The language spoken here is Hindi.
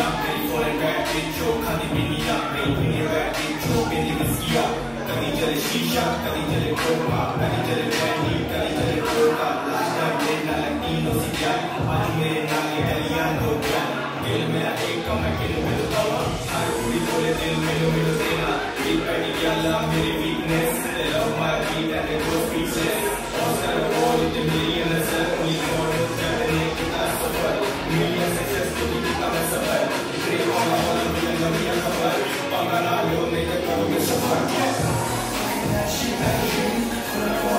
में चिड़िया मेरी फॉरेन बैठ जो खाने पीनिया मेरी दुनिया बैठ जो मेरी मस्किया कभी चले शीशा कभी चले कोका कभी चले बैंडी कभी चले कोका लास्ट टाइम लेना लगती नो सिया आज मेरे नाले गलियाँ दो क्या दिल मेरा एक कम है किलो में तो हर पूरी बोले दिल मेरे मेरे देना एक पैटी क्या मेरी वीकनेस She